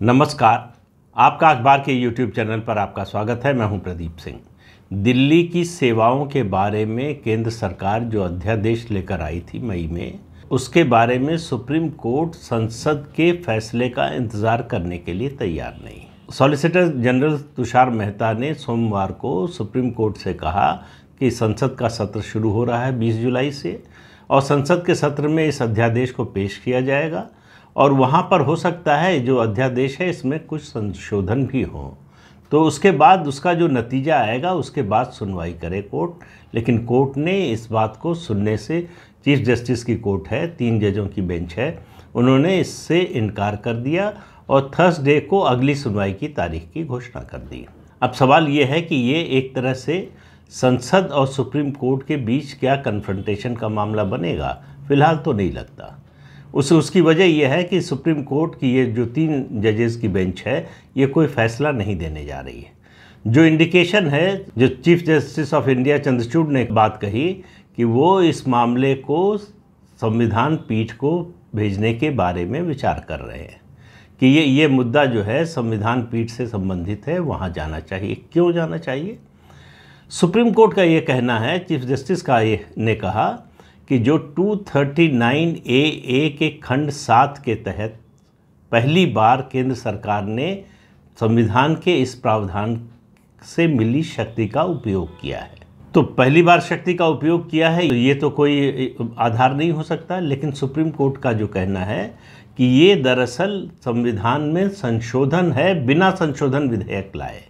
नमस्कार। आपका अखबार के यूट्यूब चैनल पर आपका स्वागत है। मैं हूँ प्रदीप सिंह। दिल्ली की सेवाओं के बारे में केंद्र सरकार जो अध्यादेश लेकर आई थी मई में, उसके बारे में सुप्रीम कोर्ट संसद के फैसले का इंतज़ार करने के लिए तैयार नहीं। सॉलिसिटर जनरल तुषार मेहता ने सोमवार को सुप्रीम कोर्ट से कहा कि संसद का सत्र शुरू हो रहा है 20 जुलाई से, और संसद के सत्र में इस अध्यादेश को पेश किया जाएगा। और वहाँ पर हो सकता है जो अध्यादेश है, इसमें कुछ संशोधन भी हों। तो उसके बाद उसका जो नतीजा आएगा, उसके बाद सुनवाई करे कोर्ट। लेकिन कोर्ट ने इस बात को सुनने से, चीफ जस्टिस की कोर्ट है, तीन जजों की बेंच है, उन्होंने इससे इनकार कर दिया और थर्सडे को अगली सुनवाई की तारीख की घोषणा कर दी। अब सवाल ये है कि ये एक तरह से संसद और सुप्रीम कोर्ट के बीच क्या कन्फ्रंटेशन का मामला बनेगा? फ़िलहाल तो नहीं लगता। उस उसकी वजह यह है कि सुप्रीम कोर्ट की ये जो तीन जजेस की बेंच है, ये कोई फैसला नहीं देने जा रही है। जो इंडिकेशन है, जो chief justice of India Chandrachud ने बात कही कि वो इस मामले को संविधान पीठ को भेजने के बारे में विचार कर रहे हैं कि ये ये मुद्दा जो है संविधान पीठ से संबंधित है, वहाँ जाना चाहिए। क्यों जाना चाहिए? सुप्रीम कोर्ट का ये कहना है, चीफ जस्टिस का ये ने कहा कि जो 239 ए ए के खंड सात के तहत पहली बार केंद्र सरकार ने संविधान के इस प्रावधान से मिली शक्ति का उपयोग किया है। तो पहली बार शक्ति का उपयोग किया है, ये तो कोई आधार नहीं हो सकता, लेकिन सुप्रीम कोर्ट का जो कहना है कि ये दरअसल संविधान में संशोधन है, बिना संशोधन विधेयक लाए।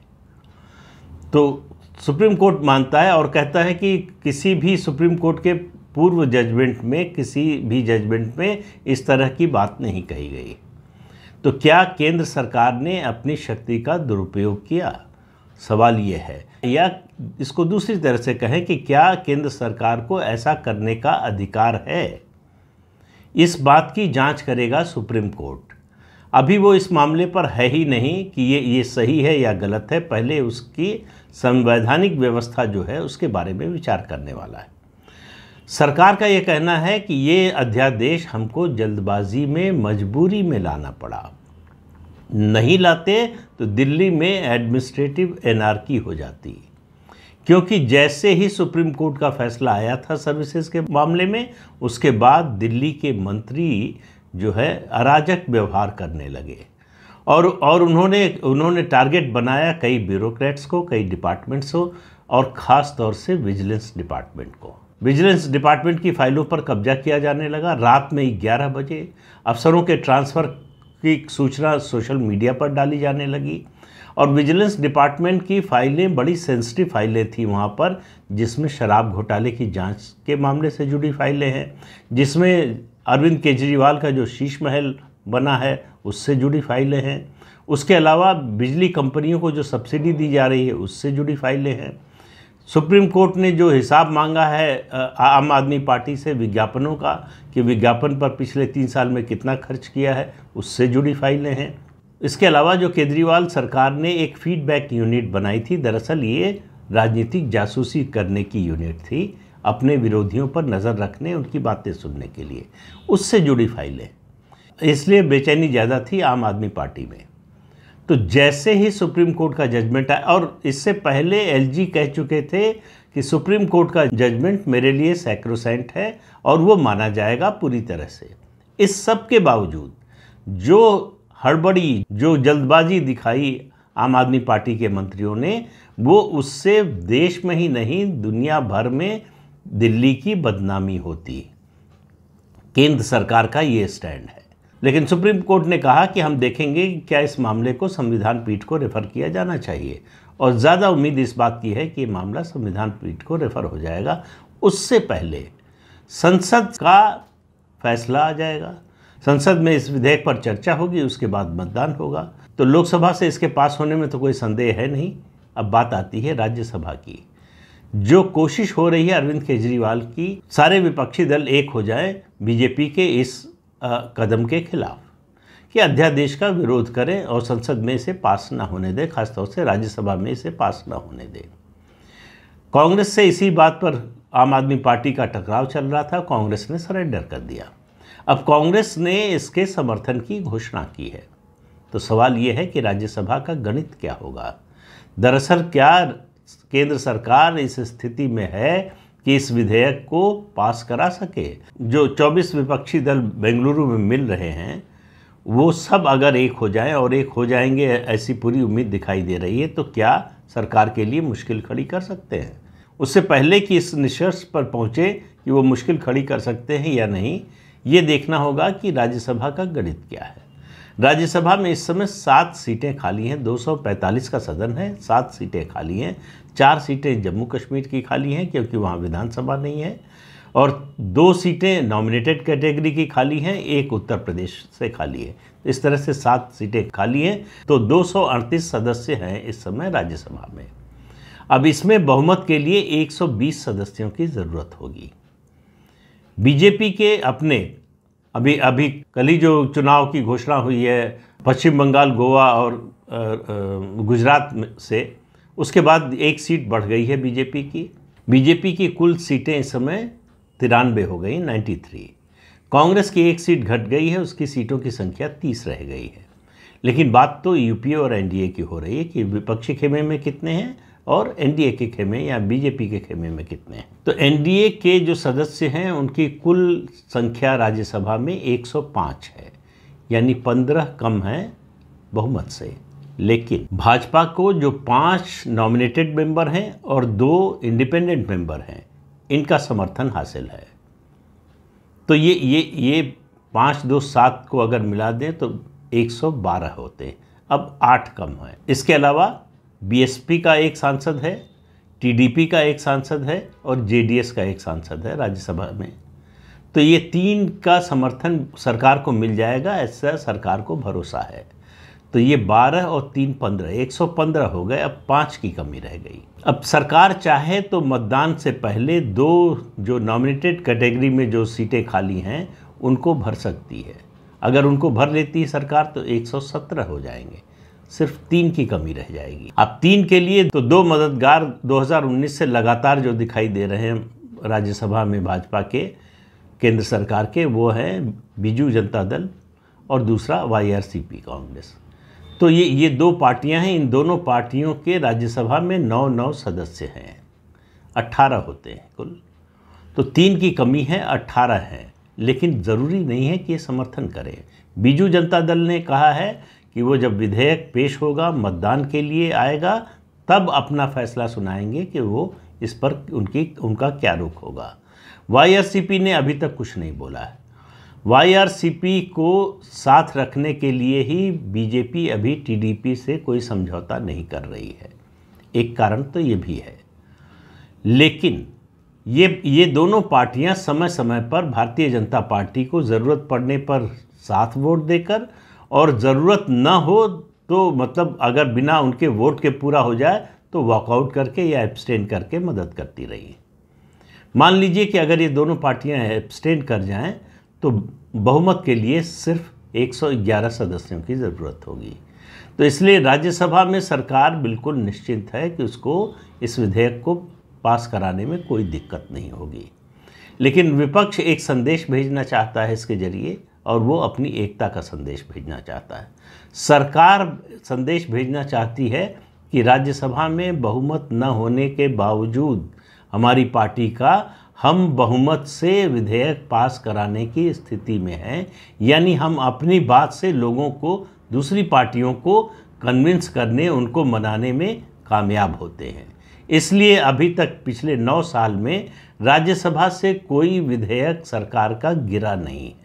तो सुप्रीम कोर्ट मानता है और कहता है कि किसी भी सुप्रीम कोर्ट के पूर्व जजमेंट में, किसी भी जजमेंट में इस तरह की बात नहीं कही गई। तो क्या केंद्र सरकार ने अपनी शक्ति का दुरुपयोग किया? सवाल ये है। या इसको दूसरी तरह से कहें कि क्या केंद्र सरकार को ऐसा करने का अधिकार है? इस बात की जाँच करेगा सुप्रीम कोर्ट। अभी वो इस मामले पर है ही नहीं कि ये ये सही है या गलत है। पहले उसकी संवैधानिक व्यवस्था जो है, उसके बारे में विचार करने वाला है। सरकार का ये कहना है कि ये अध्यादेश हमको जल्दबाजी में, मजबूरी में लाना पड़ा। नहीं लाते तो दिल्ली में एडमिनिस्ट्रेटिव एनार्की हो जाती। क्योंकि जैसे ही सुप्रीम कोर्ट का फैसला आया था सर्विसेज़ के मामले में, उसके बाद दिल्ली के मंत्री जो है अराजक व्यवहार करने लगे। और और उन्होंने उन्होंने टारगेट बनाया कई ब्यूरोक्रेट्स को, कई डिपार्टमेंट्स को, और ख़ास तौर से विजिलेंस डिपार्टमेंट को। विजिलेंस डिपार्टमेंट की फाइलों पर कब्जा किया जाने लगा। रात में ग्यारह बजे अफसरों के ट्रांसफ़र की सूचना सोशल मीडिया पर डाली जाने लगी और विजिलेंस डिपार्टमेंट की फाइलें, बड़ी सेंसिटिव फाइलें थी वहाँ पर, जिसमें शराब घोटाले की जाँच के मामले से जुड़ी फाइलें हैं, जिसमें अरविंद केजरीवाल का जो शीश महल बना है, उससे जुड़ी फाइलें हैं। उसके अलावा बिजली कंपनियों को जो सब्सिडी दी जा रही है, उससे जुड़ी फाइलें हैं। सुप्रीम कोर्ट ने जो हिसाब मांगा है आम आदमी पार्टी से विज्ञापनों का, कि विज्ञापन पर पिछले तीन साल में कितना खर्च किया है, उससे जुड़ी फाइलें हैं। इसके अलावा जो केजरीवाल सरकार ने एक फीडबैक यूनिट बनाई थी, दरअसल ये राजनीतिक जासूसी करने की यूनिट थी, अपने विरोधियों पर नज़र रखने, उनकी बातें सुनने के लिए। उससे जुड़ी फाइलें। इसलिए बेचैनी ज़्यादा थी आम आदमी पार्टी में। तो जैसे ही सुप्रीम कोर्ट का जजमेंट आया, और इससे पहले एलजी कह चुके थे कि सुप्रीम कोर्ट का जजमेंट मेरे लिए सैक्रोसेंट है और वो माना जाएगा पूरी तरह से। इस सब के बावजूद, जो हड़बड़ी, जो जल्दबाजी दिखाई आम आदमी पार्टी के मंत्रियों ने, वो उससे देश में ही नहीं, दुनिया भर में दिल्ली की बदनामी होती। केंद्र सरकार का ये स्टैंड है। लेकिन सुप्रीम कोर्ट ने कहा कि हम देखेंगे कि क्या इस मामले को संविधान पीठ को रेफर किया जाना चाहिए। और ज़्यादा उम्मीद इस बात की है कि ये मामला संविधान पीठ को रेफर हो जाएगा। उससे पहले संसद का फैसला आ जाएगा। संसद में इस विधेयक पर चर्चा होगी, उसके बाद मतदान होगा। तो लोकसभा से इसके पास होने में तो कोई संदेह है नहीं। अब बात आती है राज्यसभा की। जो कोशिश हो रही है अरविंद केजरीवाल की, सारे विपक्षी दल एक हो जाए, बीजेपी के इस कदम के खिलाफ। कि अध्यादेश का विरोध करें और संसद में इसे पास ना होने दें, खासतौर से राज्यसभा में इसे पास ना होने दें। कांग्रेस से इसी बात पर आम आदमी पार्टी का टकराव चल रहा था, कांग्रेस ने सरेंडर कर दिया। अब कांग्रेस ने इसके समर्थन की घोषणा की है। तो सवाल ये है कि राज्यसभा का गणित क्या होगा? दरअसल क्या केंद्र सरकार इस स्थिति में है कि इस विधेयक को पास करा सके। जो 24 विपक्षी दल बेंगलुरु में मिल रहे हैं, वो सब अगर एक हो जाएँ और एक हो जाएँगे, ऐसी पूरी उम्मीद दिखाई दे रही है तो क्या सरकार के लिए मुश्किल खड़ी कर सकते हैं? उससे पहले कि इस निष्कर्ष पर पहुँचे कि वो मुश्किल खड़ी कर सकते हैं या नहीं, ये देखना होगा कि राज्यसभा का गणित क्या है। राज्यसभा में इस समय सात सीटें खाली हैं 245 का सदन है, सात सीटें खाली हैं चार सीटें जम्मू कश्मीर की खाली हैं, क्योंकि वहाँ विधानसभा नहीं है, और दो सीटें नॉमिनेटेड कैटेगरी की खाली हैं, एक उत्तर प्रदेश से खाली है। इस तरह से सात सीटें खाली हैं तो दो सौ अड़तीस सदस्य हैं इस समय राज्यसभा में। अब इसमें बहुमत के लिए 120 सदस्यों की ज़रूरत होगी। बीजेपी के अपने, अभी अभी कल ही जो चुनाव की घोषणा हुई है, पश्चिम बंगाल, गोवा और गुजरात से उसके बाद एक सीट बढ़ गई है बीजेपी की। बीजेपी की कुल सीटें इस समय तिरानवे हो गई 93 कांग्रेस की एक सीट घट गई है, उसकी सीटों की संख्या तीस रह गई है। लेकिन बात तो यूपीए और एनडीए की हो रही है कि विपक्षी खेमे में कितने हैं और एनडीए के खेमे या बीजेपी के खेमे में कितने हैं। तो एनडीए के जो सदस्य हैं, उनकी कुल संख्या राज्यसभा में 105 है, यानी 15 कम है बहुमत से। लेकिन भाजपा को जो पाँच नॉमिनेटेड मेंबर हैं और दो इंडिपेंडेंट मेंबर हैं, इनका समर्थन हासिल है। तो ये ये ये पाँच दो सात को अगर मिला दें तो 112 होते हैं। अब आठ कम है। इसके अलावा बीएसपी का एक सांसद है टीडीपी का एक सांसद है और जेडीएस का एक सांसद है राज्यसभा में। तो ये तीन का समर्थन सरकार को मिल जाएगा, ऐसा सरकार को भरोसा है। तो ये बारह और तीन पंद्रह, एक सौ पंद्रह हो गए, अब पाँच की कमी रह गई। अब सरकार चाहे तो मतदान से पहले दो जो नॉमिनेटेड कैटेगरी में जो सीटें खाली हैं, उनको भर सकती है। अगर उनको भर लेती है सरकार तो 117 हो जाएँगे। सिर्फ़ तीन की कमी रह जाएगी। अब तीन के लिए तो दो मददगार 2019 से लगातार जो दिखाई दे रहे हैं राज्यसभा में भाजपा के, केंद्र सरकार के, वो हैं बीजू जनता दल और दूसरा वाईआरसीपी कांग्रेस। तो ये ये दो पार्टियाँ हैं, इन दोनों पार्टियों के राज्यसभा में नौ नौ सदस्य हैं। अट्ठारह होते हैं कुल। तो तीन की कमी है, अट्ठारह है। लेकिन ज़रूरी नहीं है कि ये समर्थन करें। बीजू जनता दल ने कहा है कि वो जब विधेयक पेश होगा, मतदान के लिए आएगा, तब अपना फैसला सुनाएँगे कि वो इस पर उनकी, उनका क्या रुख होगा। वाईआरसीपी ने अभी तक कुछ नहीं बोला है। वाईआरसीपी को साथ रखने के लिए ही बीजेपी अभी टीडीपी से कोई समझौता नहीं कर रही है। एक कारण तो ये भी है। लेकिन ये ये दोनों पार्टियाँ समय समय पर भारतीय जनता पार्टी को ज़रूरत पड़ने पर साथ वोट देकर और ज़रूरत न हो तो मतलब अगर बिना उनके वोट के पूरा हो जाए तो वॉकआउट करके या एब्सटेन करके मदद करती रही। मान लीजिए कि अगर ये दोनों पार्टियाँ एब्सटेन कर जाएँ तो बहुमत के लिए सिर्फ़ 111 सदस्यों की ज़रूरत होगी। तो इसलिए राज्यसभा में सरकार बिल्कुल निश्चिंत है कि उसको इस विधेयक को पास कराने में कोई दिक्कत नहीं होगी। लेकिन विपक्ष एक संदेश भेजना चाहता है इसके ज़रिए और वो अपनी एकता का संदेश भेजना चाहता है। सरकार संदेश भेजना चाहती है कि राज्यसभा में बहुमत न होने के बावजूद हमारी पार्टी का हम बहुमत से विधेयक पास कराने की स्थिति में हैं। यानी हम अपनी बात से लोगों को, दूसरी पार्टियों को कन्विंस करने, उनको मनाने में कामयाब होते हैं। इसलिए अभी तक पिछले नौ साल में राज्यसभा से कोई विधेयक सरकार का गिरा नहीं है।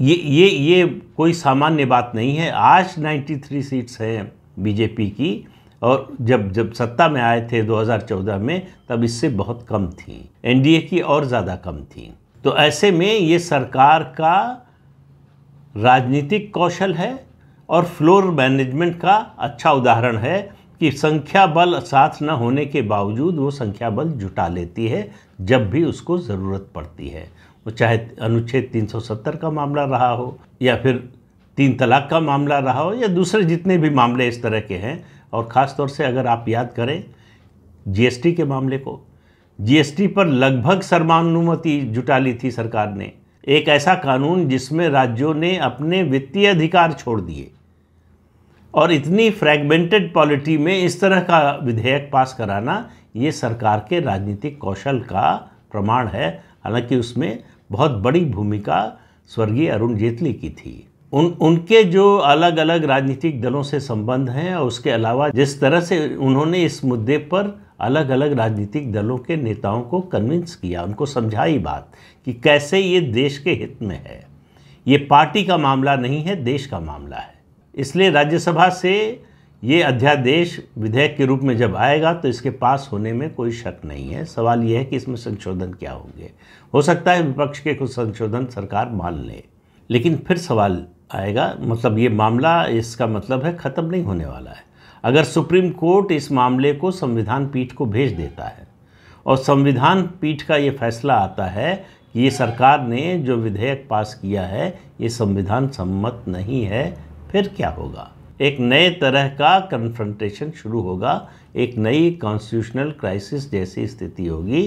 ये ये ये कोई सामान्य बात नहीं है। आज 93 सीट्स हैं बीजेपी की। और जब जब सत्ता में आए थे 2014 में, तब इससे बहुत कम थी। एनडीए की और ज़्यादा कम थी। तो ऐसे में ये सरकार का राजनीतिक कौशल है और फ्लोर मैनेजमेंट का अच्छा उदाहरण है कि संख्या बल साथ न होने के बावजूद वो संख्या बल जुटा लेती है जब भी उसको ज़रूरत पड़ती है। वो चाहे अनुच्छेद 370 का मामला रहा हो या फिर तीन तलाक का मामला रहा हो या दूसरे जितने भी मामले इस तरह के हैं और ख़ास तौर से अगर आप याद करें जीएसटी के मामले को जीएसटी पर लगभग सर्वानुमति जुटा ली थी सरकार ने। एक ऐसा कानून जिसमें राज्यों ने अपने वित्तीय अधिकार छोड़ दिए और इतनी फ्रैगमेंटेड पॉलिटी में इस तरह का विधेयक पास कराना, ये सरकार के राजनीतिक कौशल का प्रमाण है। हालाँकि उसमें बहुत बड़ी भूमिका स्वर्गीय अरुण जेटली की थी। उन, उनके जो अलग अलग राजनीतिक दलों से संबंध हैं और उसके अलावा जिस तरह से उन्होंने इस मुद्दे पर अलग अलग राजनीतिक दलों के नेताओं को कन्विंस किया, उनको समझाई बात कि कैसे ये देश के हित में है। ये पार्टी का मामला नहीं है, देश का मामला है। इसलिए राज्यसभा से ये अध्यादेश विधेयक के रूप में जब आएगा तो इसके पास होने में कोई शक नहीं है। सवाल यह है कि इसमें संशोधन क्या होंगे। हो सकता है विपक्ष के कुछ संशोधन सरकार मान ले, लेकिन फिर सवाल आएगा। मतलब ये मामला इसका मतलब है ख़त्म नहीं होने वाला है। अगर सुप्रीम कोर्ट इस मामले को संविधान पीठ को भेज देता है और संविधान पीठ का ये फैसला आता है कि ये सरकार ने जो विधेयक पास किया है, ये संविधान सम्मत नहीं है, फिर क्या होगा? एक नए तरह का कन्फ्रंटेशन शुरू होगा। एक नई कॉन्स्टिट्यूशनल क्राइसिस जैसी स्थिति होगी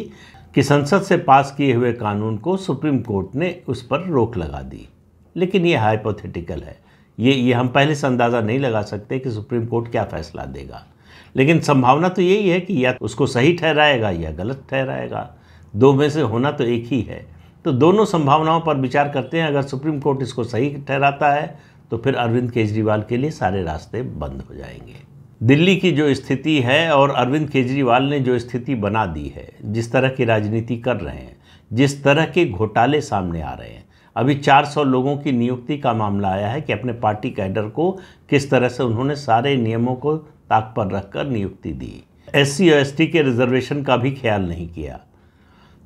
कि संसद से पास किए हुए कानून को सुप्रीम कोर्ट ने उस पर रोक लगा दी। लेकिन ये हाइपोथेटिकल है। ये ये हम पहले से अंदाज़ा नहीं लगा सकते कि सुप्रीम कोर्ट क्या फैसला देगा। लेकिन संभावना तो यही है कि या उसको सही ठहराएगा या गलत ठहराएगा। दो में से होना तो एक ही है। तो दोनों संभावनाओं पर विचार करते हैं। अगर सुप्रीम कोर्ट इसको सही ठहराता है तो फिर अरविंद केजरीवाल के लिए सारे रास्ते बंद हो जाएँगे। दिल्ली की जो स्थिति है और अरविंद केजरीवाल ने जो स्थिति बना दी है, जिस तरह की राजनीति कर रहे हैं, जिस तरह के घोटाले सामने आ रहे हैं अभी 400 लोगों की नियुक्ति का मामला आया है कि अपने पार्टी कैडर को किस तरह से उन्होंने सारे नियमों को ताक पर रखकर नियुक्ति दी। एस सी एस टी के रिजर्वेशन का भी ख्याल नहीं किया।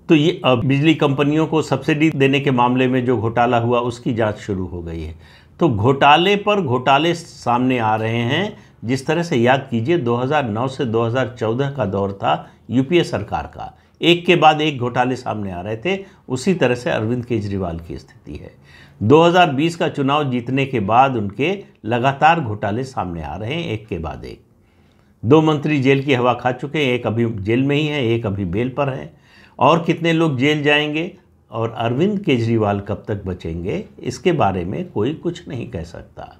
तो ये अब बिजली कंपनियों को सब्सिडी देने के मामले में जो घोटाला हुआ उसकी जाँच शुरू हो गई है। तो घोटाले पर घोटाले सामने आ रहे हैं। जिस तरह से याद कीजिए 2009 से 2014 का दौर था यूपीए सरकार का। एक के बाद एक घोटाले सामने आ रहे थे। उसी तरह से अरविंद केजरीवाल की स्थिति है। 2020 का चुनाव जीतने के बाद उनके लगातार घोटाले सामने आ रहे हैं, एक के बाद एक। दो मंत्री जेल की हवा खा चुके हैं, एक अभी जेल में ही है, एक अभी बेल पर है। और कितने लोग जेल जाएँगे और अरविंद केजरीवाल कब तक बचेंगे, इसके बारे में कोई कुछ नहीं कह सकता।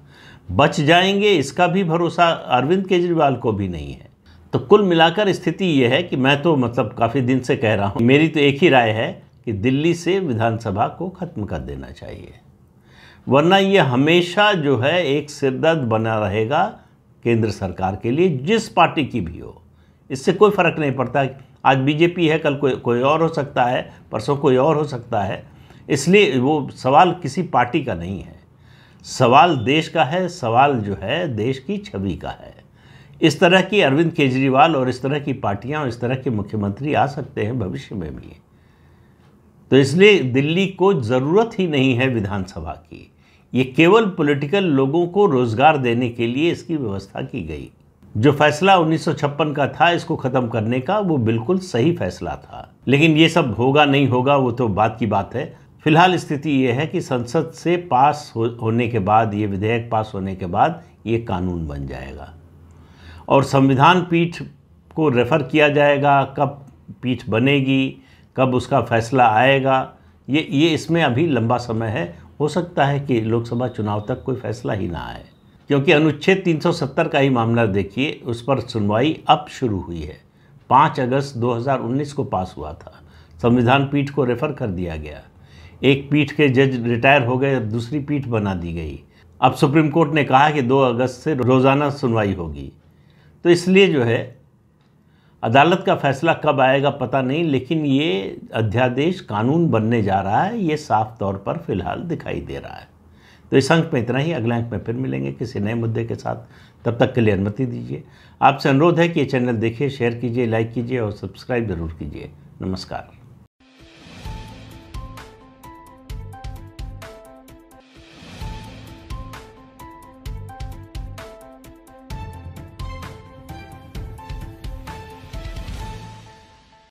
बच जाएँगे, इसका भी भरोसा अरविंद केजरीवाल को भी नहीं है। तो कुल मिलाकर स्थिति ये है कि मैं तो मतलब काफ़ी दिन से कह रहा हूँ, मेरी तो एक ही राय है कि दिल्ली से विधानसभा को ख़त्म कर देना चाहिए। वरना ये हमेशा जो है एक सिरदर्द बना रहेगा केंद्र सरकार के लिए, जिस पार्टी की भी हो। इससे कोई फ़र्क नहीं पड़ता आज बीजेपी है, कल कोई कोई और हो सकता है, परसों कोई और हो सकता है। इसलिए वो सवाल किसी पार्टी का नहीं है। सवाल देश का है, सवाल जो है देश की छवि का है। इस तरह की अरविंद केजरीवाल और इस तरह की पार्टियाँ और इस तरह के मुख्यमंत्री आ सकते हैं भविष्य में भी। तो इसलिए दिल्ली को ज़रूरत ही नहीं है विधानसभा की। ये केवल पॉलिटिकल लोगों को रोज़गार देने के लिए इसकी व्यवस्था की गई। जो फैसला 1956 का था इसको ख़त्म करने का वो बिल्कुल सही फैसला था। लेकिन ये सब होगा नहीं होगा वो तो बात की बात है। फ़िलहाल स्थिति ये है कि संसद से पास हो, होने के बाद ये विधेयक पास होने के बाद ये कानून बन जाएगा। और संविधान पीठ को रेफ़र किया जाएगा, कब पीठ बनेगी, कब उसका फैसला आएगा, ये ये इसमें अभी लंबा समय है। हो सकता है कि लोकसभा चुनाव तक कोई फैसला ही ना आए, क्योंकि अनुच्छेद 370 का ही मामला देखिए, उस पर सुनवाई अब शुरू हुई है। 5 अगस्त 2019 को पास हुआ था। संविधान पीठ को रेफ़र कर दिया गया। एक पीठ के जज रिटायर हो गए दूसरी पीठ बना दी गई। अब सुप्रीम कोर्ट ने कहा कि 2 अगस्त से रोज़ाना सुनवाई होगी। तो इसलिए जो है, अदालत का फैसला कब आएगा पता नहीं, लेकिन ये अध्यादेश कानून बनने जा रहा है, ये साफ़ तौर पर फ़िलहाल दिखाई दे रहा है। तो इस अंक में इतना ही, अगले अंक में फिर मिलेंगे। किसी नए मुद्दे के साथ, तब तक के लिए अनुमति दीजिए। आपसे अनुरोध है कि ये चैनल देखिए शेयर कीजिए, लाइक कीजिए और सब्सक्राइब ज़रूर कीजिए। नमस्कार।